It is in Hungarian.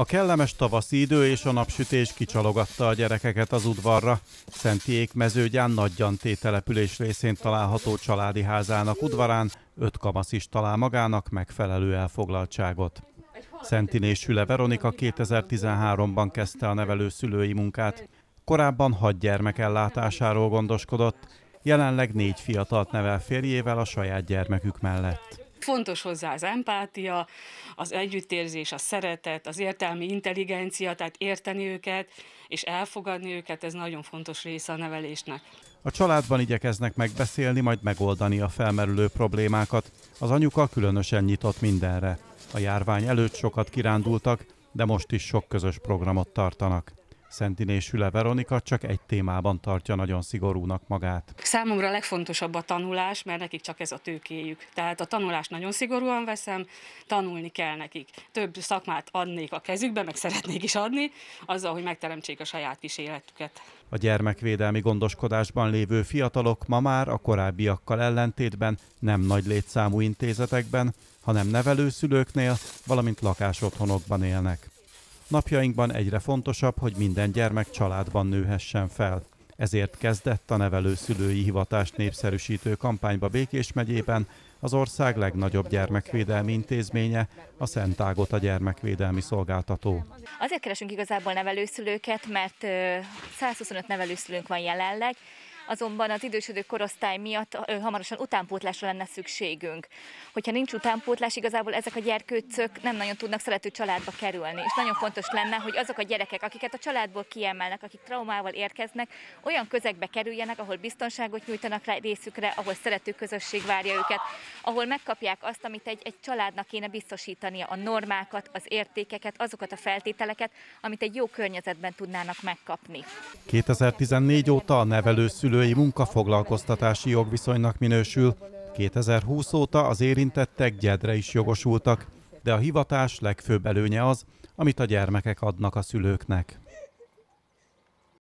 A kellemes tavaszi idő és a napsütés kicsalogatta a gyerekeket az udvarra. Szentiék mezőgyán Nagyjanté település részén található családi házának udvarán öt kamasz is talál magának megfelelő elfoglaltságot. Szentiné Süle Veronika 2013-ban kezdte a nevelőszülői munkát. Korábban hat gyermek ellátásáról gondoskodott, jelenleg négy fiatalt nevel férjével a saját gyermekük mellett. Fontos hozzá az empátia, az együttérzés, a szeretet, az értelmi intelligencia, tehát érteni őket és elfogadni őket, ez nagyon fontos része a nevelésnek. A családban igyekeznek megbeszélni, majd megoldani a felmerülő problémákat. Az anyuka különösen nyitott mindenre. A járvány előtt sokat kirándultak, de most is sok közös programot tartanak. Szentiné Süle Veronika csak egy témában tartja nagyon szigorúnak magát. Számomra a legfontosabb a tanulás, mert nekik csak ez a tőkéjük. Tehát a tanulást nagyon szigorúan veszem, tanulni kell nekik. Több szakmát adnék a kezükbe, meg szeretnék is adni, azzal, hogy megteremtsék a saját kis életüket. A gyermekvédelmi gondoskodásban lévő fiatalok ma már a korábbiakkal ellentétben nem nagy létszámú intézetekben, hanem nevelőszülőknél, valamint lakásotthonokban élnek. Napjainkban egyre fontosabb, hogy minden gyermek családban nőhessen fel. Ezért kezdett a nevelőszülői hivatást népszerűsítő kampányba Békés megyében az ország legnagyobb gyermekvédelmi intézménye, a Szent Ágota gyermekvédelmi szolgáltató. Azért keresünk igazából nevelőszülőket, mert 125 nevelőszülőnk van jelenleg, azonban az idősödő korosztály miatt hamarosan utánpótlásra lenne szükségünk. Hogyha nincs utánpótlás, igazából ezek a gyerkőcök nem nagyon tudnak szerető családba kerülni. És nagyon fontos lenne, hogy azok a gyerekek, akiket a családból kiemelnek, akik traumával érkeznek, olyan közegbe kerüljenek, ahol biztonságot nyújtanak rá részükre, ahol szerető közösség várja őket, ahol megkapják azt, amit egy, egy családnak kéne biztosítania, a normákat, az értékeket, azokat a feltételeket, amit egy jó környezetben tudnának megkapni. 2014 óta a nevelőszülő szülői munkafoglalkoztatási jogviszonynak minősül. 2020 óta az érintettek gyedre is jogosultak, de a hivatás legfőbb előnye az, amit a gyermekek adnak a szülőknek.